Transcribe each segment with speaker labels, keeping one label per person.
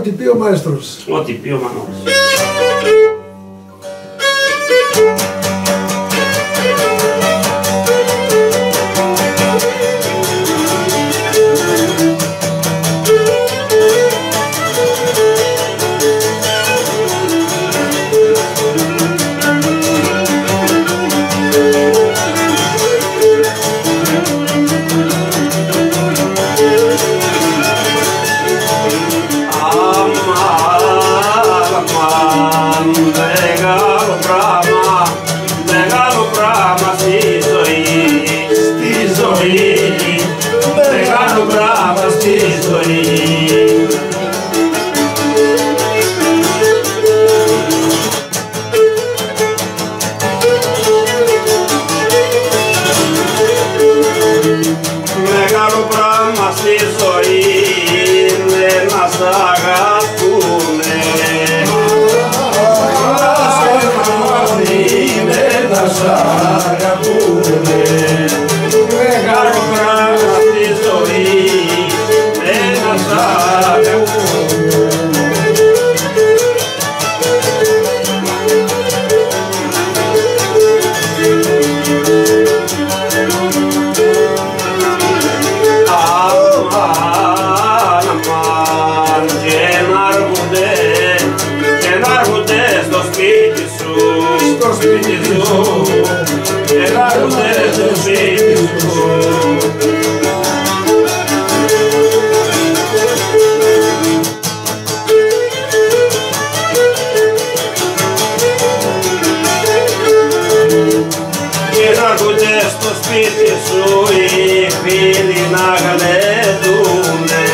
Speaker 1: Otipio, Maestros? Otipio, ou Manaus. Μεγάλο πράγμα, μεγάλο πράγμα στη ζωή, στη ζωή, μεγάλο πράγμα στη ζωή. Μεγάλο πράγμα στη ζωή είναι να σπίτι σου, και να έρχονται στο σπίτι σου. Και να έρχονται στο σπίτι σου οι φίλοι να γλεντούνε.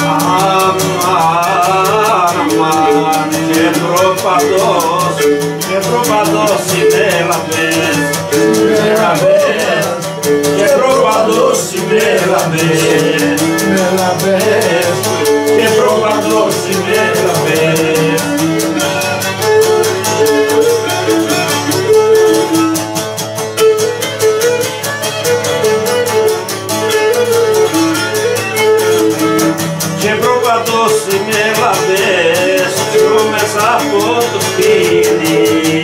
Speaker 1: Αμάν, αμάν, και προπαντός, και προπαντός ημέραβες, ημέραβες, και προπαντός ημέραβες, foto
Speaker 2: dele.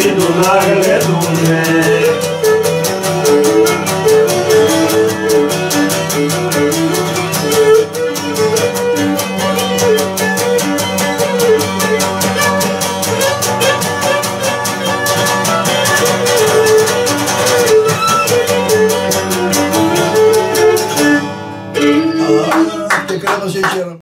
Speaker 2: μαζί του